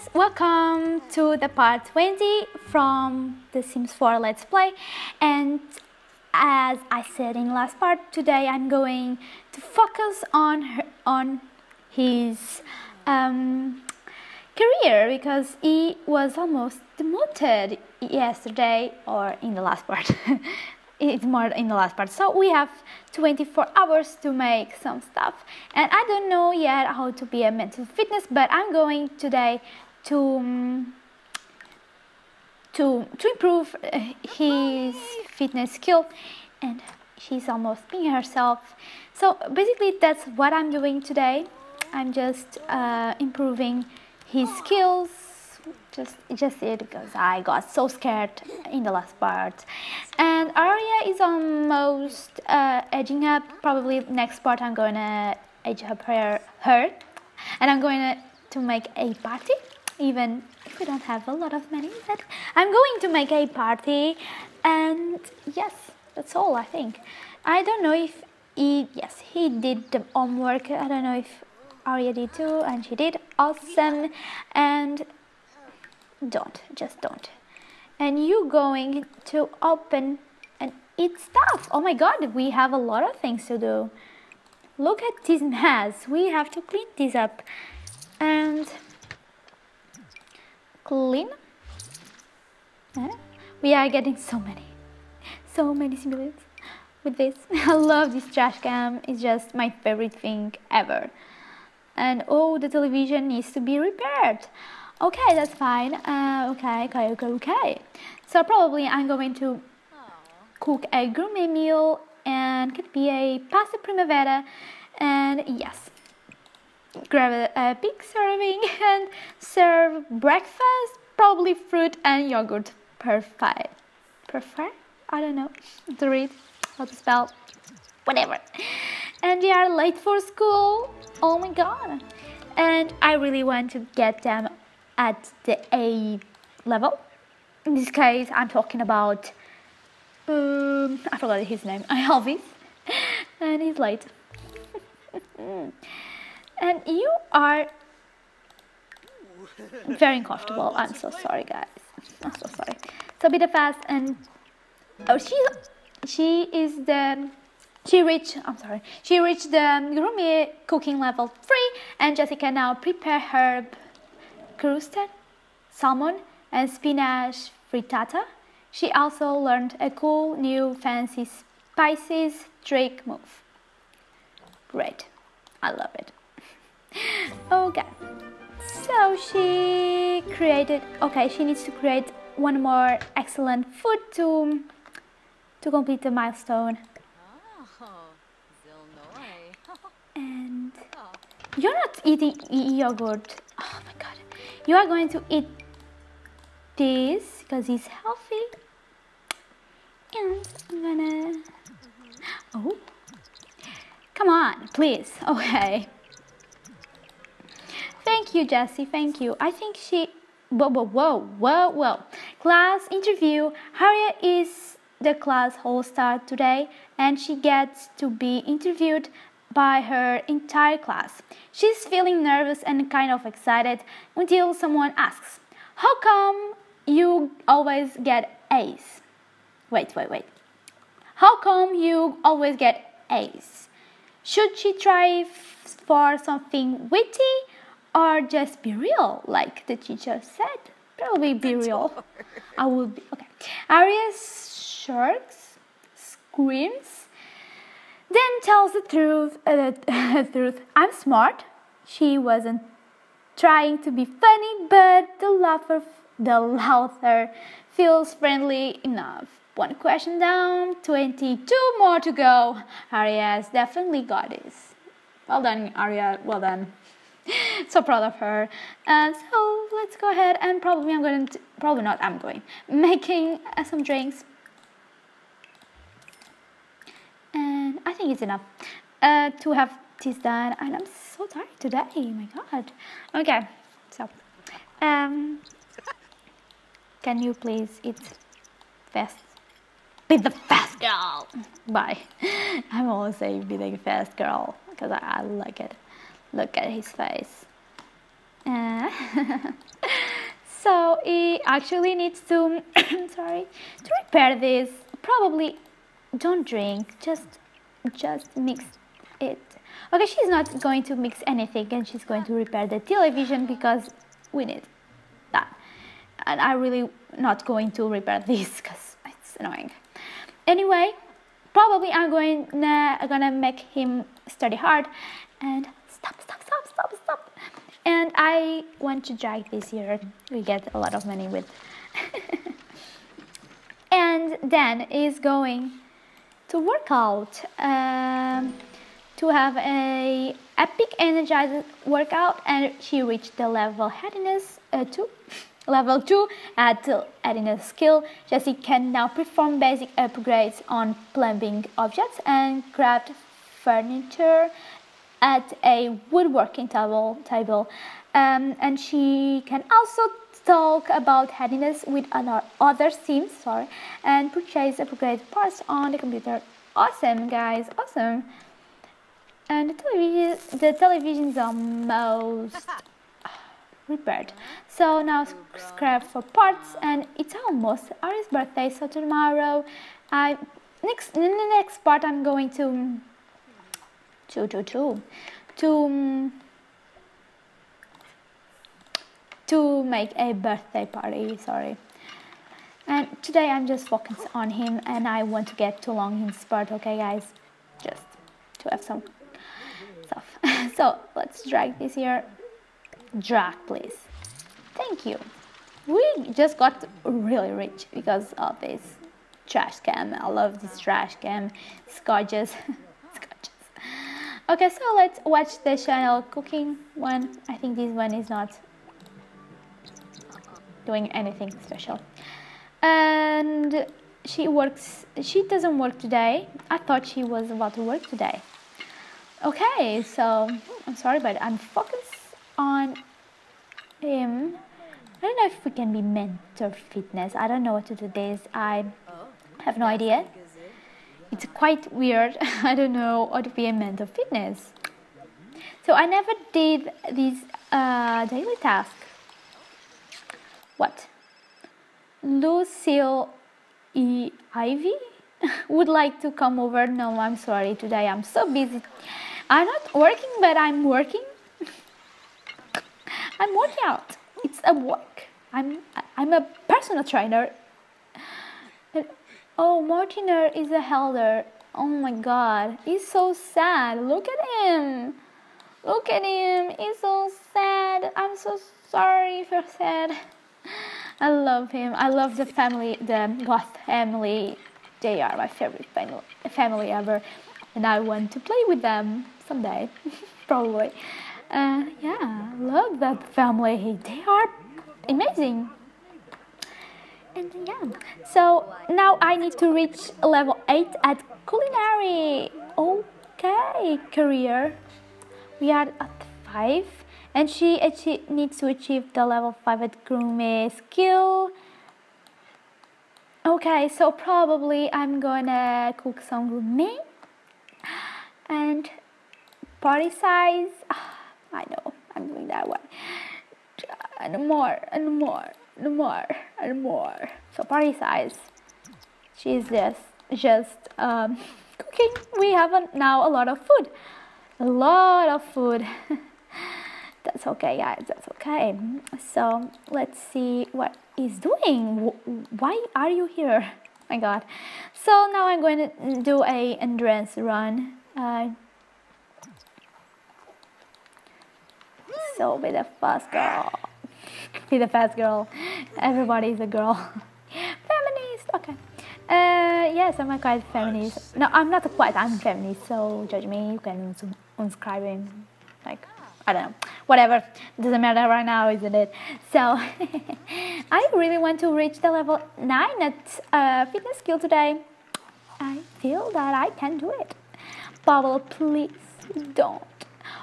guys, welcome to the part 20 from The Sims 4 Let's Play and as I said in last part, today I'm going to focus on her, on his um, career because he was almost demoted yesterday or in the last part. it's more in the last part. So we have 24 hours to make some stuff. And I don't know yet how to be a mentor fitness, but I'm going today to um, to to improve uh, his fitness skill and she's almost being herself. So basically that's what I'm doing today. I'm just uh, improving his skills just just it because I got so scared in the last part. And Aria is almost uh, edging up. Probably next part I'm to edge up her, her. and I'm going to, to make a party. Even if we don't have a lot of money, but I'm going to make a party. And yes, that's all I think. I don't know if he yes he did the homework. I don't know if Aria did too, and she did awesome. And don't just don't and you going to open and eat stuff oh my god we have a lot of things to do look at this mess we have to clean this up and clean. We are getting so many so many simoleons with this. I love this trash can. It's just my favorite thing ever. And oh the television needs to be repaired. Okay, that's fine. Uh, okay, okay, okay, okay. So probably I'm going to cook a gourmet meal and could be a pasta primavera. And yes, grab a, a big serving and serve breakfast, probably fruit and yogurt. Perfect. Perfect? I don't know to read, how to spell, whatever. And they are late for school. Oh my god. And I really want to get them at the A level. In this case, I'm talking about, um, I forgot his name, Elvis, and he's late. and you are very uncomfortable. I'm so sorry, guys. I'm so sorry. So a bit fast and oh, she she is the she reached I'm sorry she reached the gourmet cooking level three, and Jessica now prepare her crusted salmon and spinach frittata. She also learned a cool new fancy spices trick move. Great, I love it. Oh, okay, so she created, okay, she needs to create one more excellent food to, to complete the milestone. Oh, and you're not eating yogurt. Oh my god. You are going to eat this because it's healthy. And I'm gonna mm-hmm. oh come on please. Okay thank you Jessie thank you I think she whoa whoa whoa whoa whoa class interview Harriet is the class whole star today and she gets to be interviewed by her entire class. She's feeling nervous and kind of excited until someone asks, How come you always get A's? Wait, wait, wait. How come you always get A's? Should she try for something witty or just be real, like the teacher said? Probably be real. I would be. Okay. Arias shirks, screams then tells the truth, uh, the truth. I'm smart. She wasn't trying to be funny, but the laughter, the laughter feels friendly enough. One question down, 22 more to go. Arias definitely got this. Well done, Aria. Well done. so proud of her. Uh, so let's go ahead and probably I'm going to, probably not, I'm going, making uh, some drinks And I think it's enough uh, to have this done. And I'm so tired today. Oh my god. Okay, so um, can you please eat fast? Be the fast girl. Bye. I'm always saying be the fast girl because I, I like it. Look at his face. Uh, So he actually needs to, sorry, to repair this. Probably don't drink, just, just mix it. Okay, she's not going to mix anything and she's going to repair the television because we need that. And I really not going to repair this because it's annoying. Anyway, probably I'm going to, gonna make him study hard and stop, stop, stop, stop, stop. And I want to drag this year. We get a lot of money with. and then is going to work out. Um, to have a epic energized workout and she reached the level handiness uh, 2 level 2 at handiness skill Jessie can now perform basic upgrades on plumbing objects and craft furniture at a woodworking table table um, and she can also talk about handiness with another other sims sorry and purchase upgrade parts on the computer. Awesome guys awesome. And the television the television's almost repaired. So now scrap for parts and it's almost Ari's birthday so tomorrow I next in the next part I'm going to to to to to to make a birthday party sorry and today I'm just focused on him and I want to get too long in spurt okay guys just to have some stuff. so let's drag this here. Drag, please. Thank you. We just got really rich because of this trash can. I love this trash can. It's gorgeous. Okay, so let's watch the channel cooking one. I think this one is not doing anything special. And she works, she doesn't work today. I thought she was about to work today. Okay, so I'm sorry, but I'm focused on him. I don't know if we can be mentor fitness. I don't know what to do this. I have no idea. It's quite weird. I don't know what to be a mentor fitness. So I never did this uh, daily task. What? Lucille E. Ivy would like to come over. No, I'm sorry. Today I'm so busy I'm not working, but I'm working. I'm working out. It's a work. I'm I'm a personal trainer. Oh, Mortimer is a helder. Oh my God, he's so sad. Look at him. Look at him. He's so sad. I'm so sorry for sad. I love him. I love the family, the Goth family. They are my favorite family, family ever, and I want to play with them someday, probably. Uh, yeah, love that family. They are amazing. And so now I need to reach level 8 at culinary. Okay, career. We are at 5 and she needs to achieve the level 5 at gourmet skill. Okay, so probably I'm gonna cook some gourmet and Party size, ah, I know, I'm doing that one. And more, and more, more, and more. So party size, she's just, just um, cooking. We have a, now a lot of food, a lot of food. that's okay, guys, that's okay. So let's see what he's doing. Why are you here? my god. So now I'm going to do a endurance run. Uh, so be the first girl. Be the fast girl. Everybody's a girl. feminist. Okay. Uh, yes, I'm a quite feminist. No, I'm not quite. I'm feminist. So judge me. You can unsubscribe and like I don't know. Whatever. Doesn't matter right now, isn't it? So I really want to reach the level nine at uh, fitness skill today. I feel that I can do it. Bubble, please don't.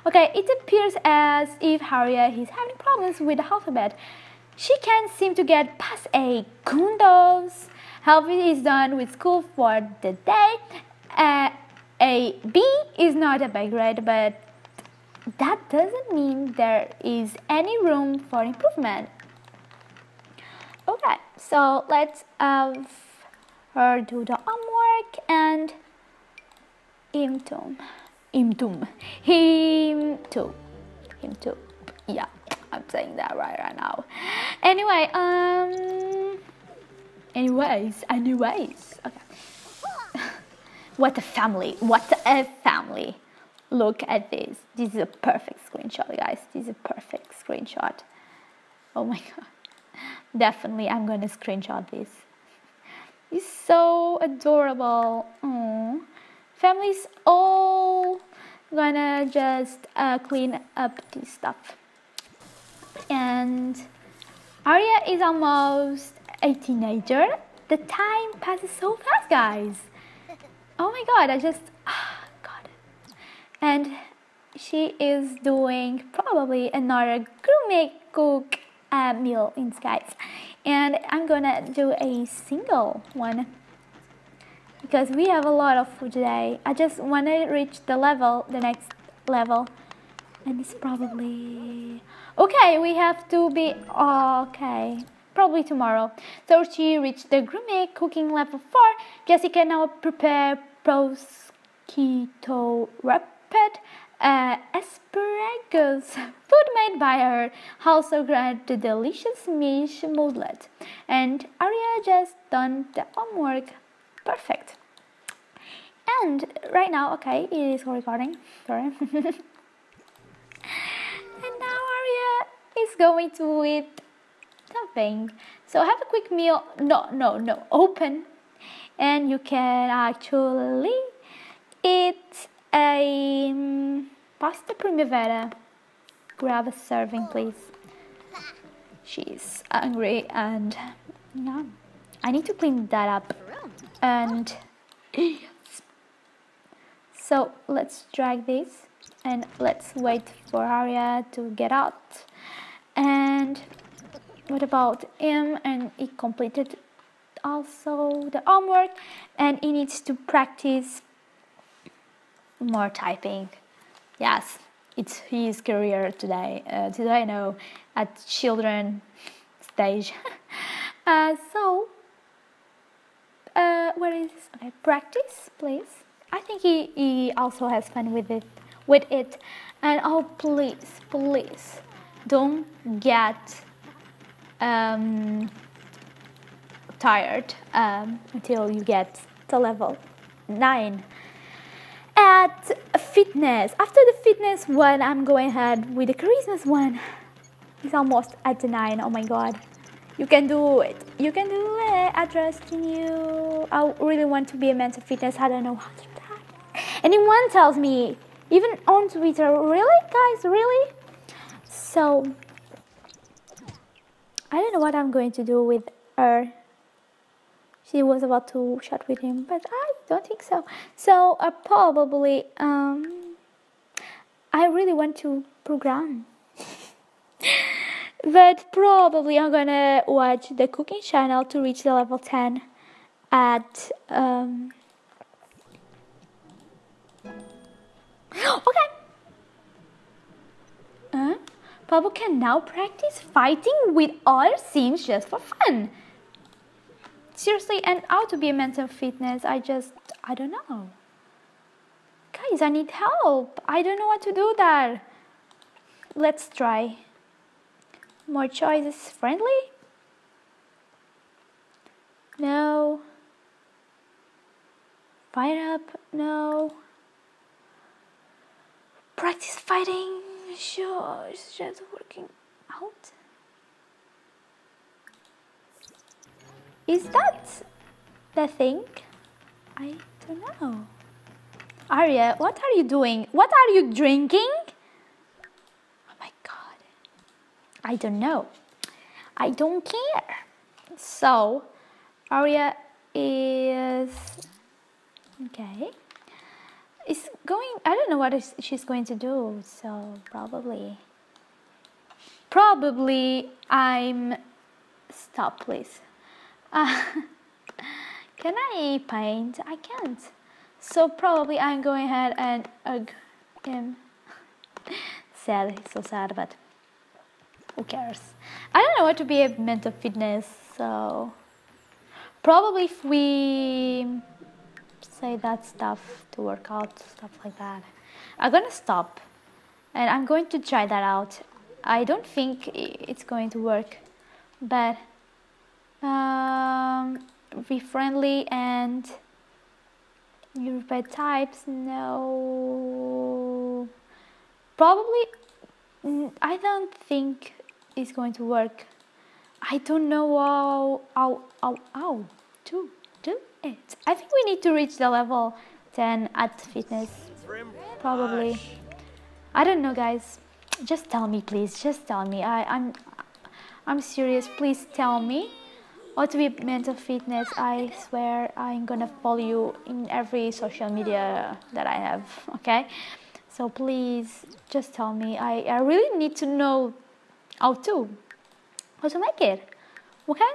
Okay, it appears as if Harriet is having problems with the alphabet. She can't seem to get past A. Kundos. Helvin is done with school for the day. Uh, a B is not a bad grade, but that doesn't mean there is any room for improvement. Okay, so let's have her do the homework and him too. Him too. Him too. Him too. Yeah, I'm saying that right right now. Anyway, um anyways, anyways. Okay. what a family. What a family. Look at this. This is a perfect screenshot, guys. This is a perfect screenshot. Oh my god definitely I'm going to screenshot this. It's so adorable. Aww. Family's all gonna just uh, clean up this stuff. And Arya is almost a teenager. The time passes so fast, guys. Oh my god, I just ah, got it. And she is doing probably another gourmet cook uh, meal in skies and I'm gonna do a single one because we have a lot of food today. I just want to reach the level the next level. And it's probably okay we have to be okay probably tomorrow. So she reached the gourmet cooking level 4 Jessica now prepare prosciutto rapid uh, asparagus, food made by her, also grant the delicious mish moodlet. And Aria just done the homework. Perfect. And right now, okay, it is recording. Sorry. and now Arya is going to eat something. So have a quick meal. No, no, no. Open. And you can actually eat a um, pasta primavera. Grab a serving, please. She's hungry and yeah, I need to clean that up. And so let's drag this and let's wait for Arya to get out. And what about him? And he completed also the homework and he needs to practice more typing. Yes, it's his career today. Uh, today, no, at children stage. uh, so, uh, where is this? Okay, practice, please. I think he, he also has fun with it, with it. And oh, please, please, don't get um, tired um, until you get to level nine at fitness. After the fitness one, I'm going ahead with the Christmas one. It's almost at the nine. Oh my god. You can do it. You can do it. I trust in you. I really want to be a mentor fitness. I don't know how to do that. Anyone tells me, even on Twitter, really, guys, really? So, I don't know what I'm going to do with her she was about to chat with him, but I don't think so. So I uh, probably um, I really want to program. but probably I'm gonna watch the cooking channel to reach the level 10 at um, okay. Uh, Pablo can now practice fighting with other sims just for fun. Seriously and how to be a mentor fitness i just i don't know. Guys i need help. I don't know what to do there. Let's try more choices friendly no fire up no practice fighting sure it's just working out Is that the thing? I don't know. Arya, what are you doing? What are you drinking? Oh my god. I don't know. I don't care. So, Arya is okay. Is going. I don't know what she's going to do. So probably, probably I'm. Stop, please. Uh, can I paint? I can't. So probably I'm going ahead and ugh him. sad, so sad, but who cares? I don't know what to be a mentor fitness, so probably if we say that stuff to work out, stuff like that, I'm gonna stop and I'm going to try that out. I don't think it's going to work, but um, be friendly and repeat types, no. Probably, I don't think it's going to work. I don't know how, how, how, how to do it. I think we need to reach the level 10 at fitness. Probably. I don't know, guys. Just tell me, please. Just tell me. I, I'm, I'm serious. Please tell me. What to be mentor fitness? I swear I'm gonna follow you in every social media that I have. Okay, so please just tell me. I, I really need to know how to how to make it. Okay.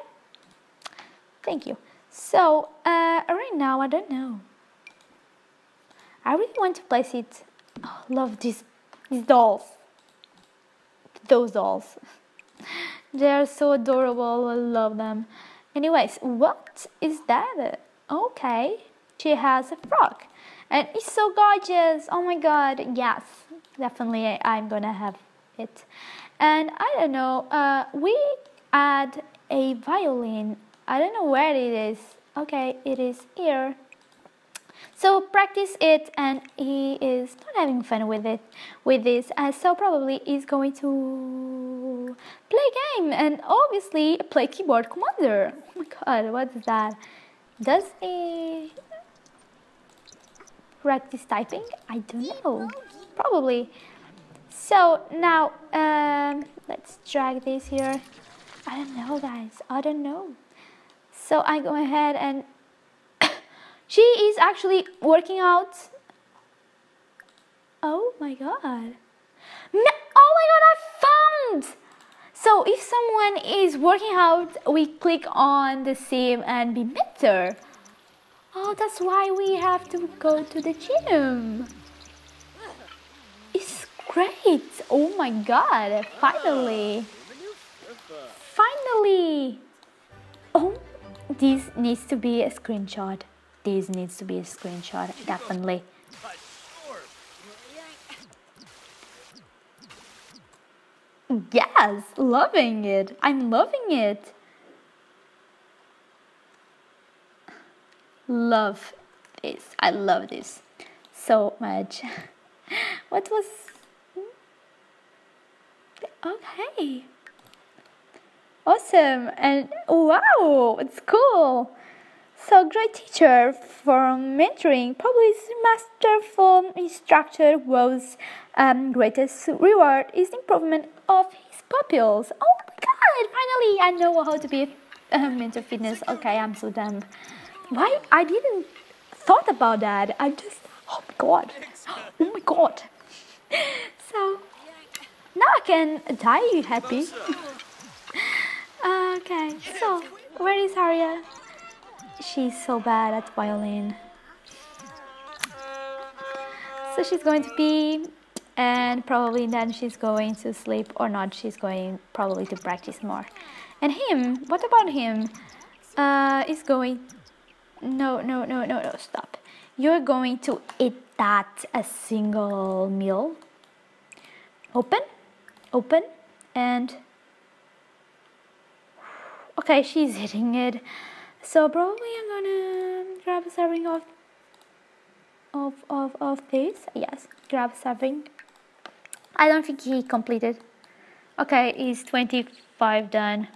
Thank you. So uh, right now I don't know. I really want to place it. Oh, love this these dolls. Those dolls. they are so adorable. I love them. Anyways, what is that? Okay, she has a frog. And it's so gorgeous. Oh my god. Yes, definitely I'm gonna have it. And I don't know, uh, we add a violin. I don't know where it is. Okay, it is here. So practice it, and he is not having fun with it, with this. Uh, so probably he's going to play game and obviously play keyboard commander. Oh my god, what is that? Does he practice typing? I don't know. Probably. So now um, let's drag this here. I don't know, guys. I don't know. So I go ahead and she is actually working out. Oh my god. No, oh my god, I found! So if someone is working out, we click on the same and be better. Oh, that's why we have to go to the gym. Great. Oh my god, finally. Finally. Oh, this needs to be a screenshot this needs to be a screenshot definitely yes loving it i'm loving it love this i love this so much what was okay awesome and wow it's cool so great teacher for mentoring, probably masterful instructor was um, greatest reward is improvement of his pupils. Oh my god, finally I know how to be a mentor fitness. Okay, I'm so dumb. Why I didn't thought about that. I just oh my god. Oh my god. Now I can die happy. okay, so where is Harriet? she's so bad at violin. So she's going to pee and probably then she's going to sleep or not she's going probably to practice more and him what about him uh is going no no no no no stop you're going to eat that a single meal open open and okay she's hitting it so probably I'm gonna grab a serving of of of of this. Yes, grab serving. I don't think he completed. Okay, he's 25 done.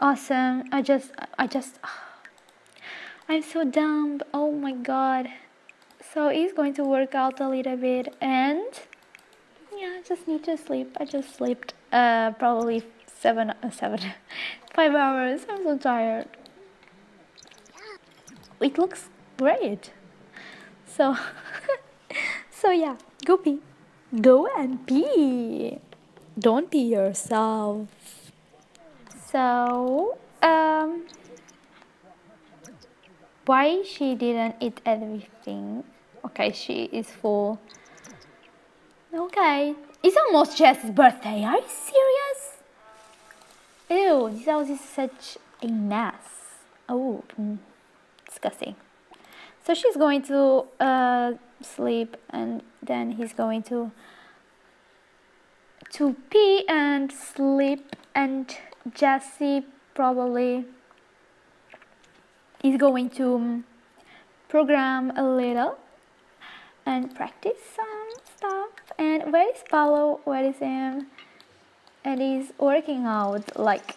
Awesome. I just I just I'm so dumb. Oh my god. So he's going to work out a little bit and yeah, I just need to sleep. I just slept uh probably seven uh, seven five hours. I'm so tired. It looks great. So so yeah go pee. Go and pee. Don't pee yourself. So um why she didn't eat everything? Okay she is full okay it's almost Jess's birthday are you serious Ew, this house is such a mess. Oh, mm, disgusting. So she's going to uh, sleep, and then he's going to to pee and sleep, and Jesse probably is going to um, program a little and practice some stuff. And where is Paulo? Where is him? And he's working out like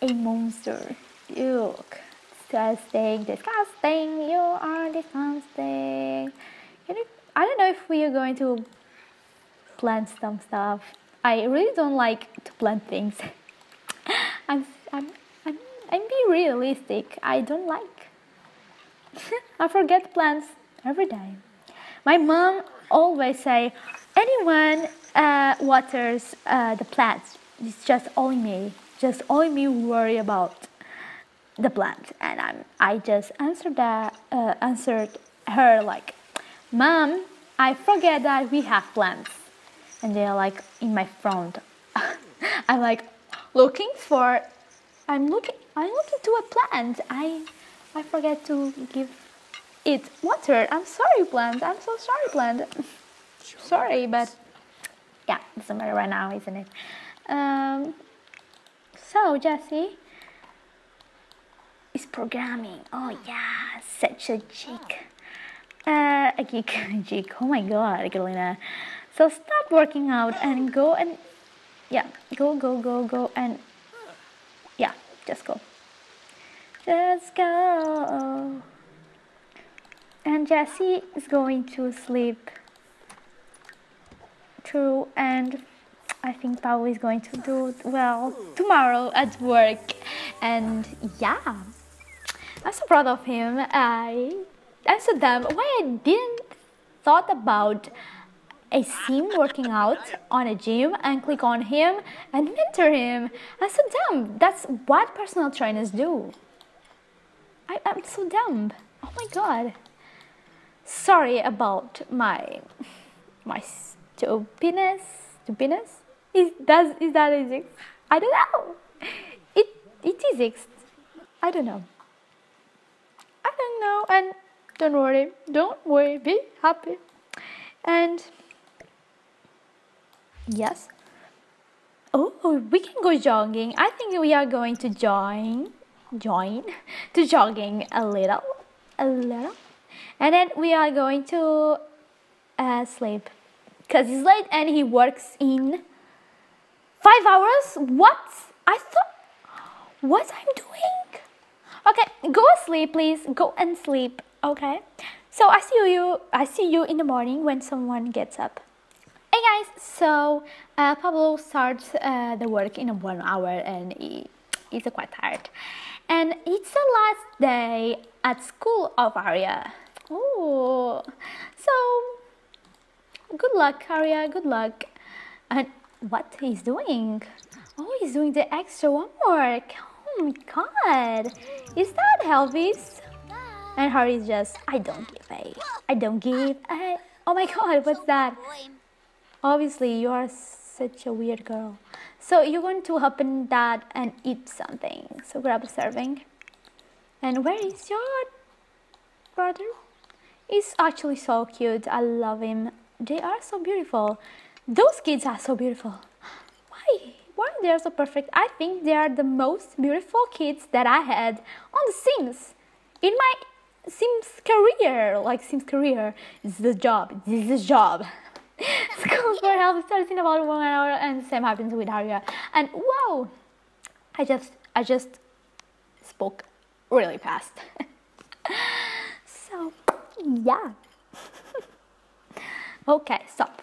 a monster. Look, disgusting, disgusting. You are disgusting. You I don't know if we are going to plant some stuff. I really don't like to plant things. I'm, I'm, I'm, I'm being realistic. I don't like. I forget plants every day. My mom always say, anyone uh, waters uh, the plants. It's just only me. Just only me worry about the plants. And I'm, I just answered that, uh, answered her like, Mom, I forget that we have plants. And they're like in my front. I'm like looking for, I'm looking, I'm looking to a plant. I, I forget to give it water. I'm sorry, plant. I'm so sorry, plant. sorry, but yeah, it doesn't matter right now, isn't it? Um, so, Jesse is programming. Oh, yeah, such a geek. Uh, a geek, geek. Oh my god, Carolina. So, stop working out and go and yeah, go, go, go, go, and yeah, just go. Just go and Jesse is going to sleep too and I think Paulo is going to do well tomorrow at work. And yeah. I'm so proud of him. I I'm so dumb why I didn't thought about a sim working out on a gym and click on him and mentor him. I'm so dumb. That's what personal trainers do. I, I'm so dumb. Oh my god sorry about my my stupidness stupidness? Is does is that exist? I don't know. It it exists i don't know. I don't know and don't worry. Don't worry. Be happy. And yes. Oh we can go jogging. I think we are going to join join to jogging a little a little and then we are going to uh, sleep. Because he's late and he works in five hours? What? I thought what i'm doing? Okay go sleep please. Go and sleep okay? So i see you i see you in the morning when someone gets up. Hey guys. So uh, pablo starts uh, the work in one hour and he, he's quite tired. And it's the last day at school of Arya Oh, so good luck, Arya. Good luck. And what he's doing? Oh, he's doing the extra homework. Oh my god, is that Elvis? And Harry's just, I don't give a, I don't give a. Oh my god, what's that? Obviously, you are such a weird girl. So you're going to open that and eat something. So grab a serving. And where is your brother? He's actually so cute. I love him. They are so beautiful. Those kids are so beautiful. Why? Why they are so perfect? I think they are the most beautiful kids that I had on The Sims. In my Sims career, like Sims career, is a job. This is a job. School for help starts in about one hour, and same happens with Arya. And whoa, I just I just spoke really fast. yeah. okay, stop.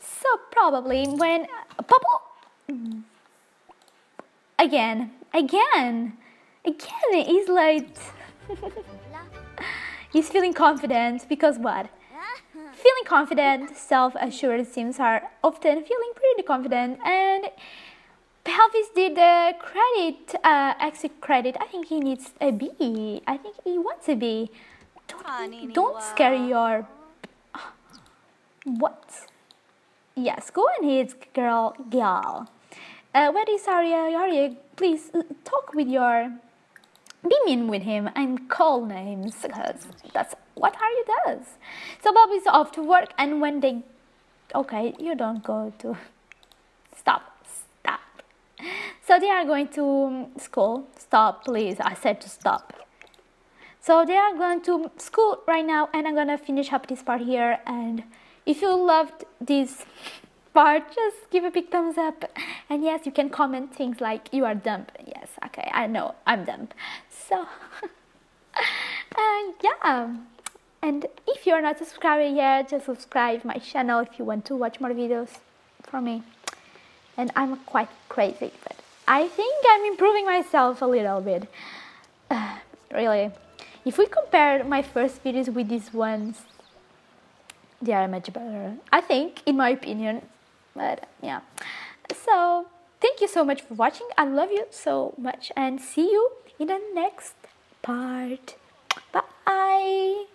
So probably when Pablo again, again, again, he's like he's feeling confident because what? Feeling confident, self-assured Sims are often feeling pretty confident and Pelvis did the credit, uh, exit credit. I think he needs a B. I think he wants a B. Don't, don't scare your. What? Yes, go and hit girl, girl. Uh, where is Arya? Arya, please uh, talk with your be mean with him and call names because that's what Harry does. So Bob is off to work, and when they, okay, you don't go to, stop, stop. So they are going to school. Stop, please. I said to stop. So they are going to school right now, and I'm gonna finish up this part here. And if you loved this part, just give a big thumbs up. And yes, you can comment things like you are dumb. Yes, okay, I know I'm dumb. So, uh, yeah. And if you're not subscribed yet, just subscribe my channel if you want to watch more videos from me. And I'm quite crazy, but I think I'm improving myself a little bit. Uh, really. If we compare my first videos with these ones, they are much better. I think, in my opinion. But yeah. So thank you so much for watching. I love you so much and see you in the next part. Bye.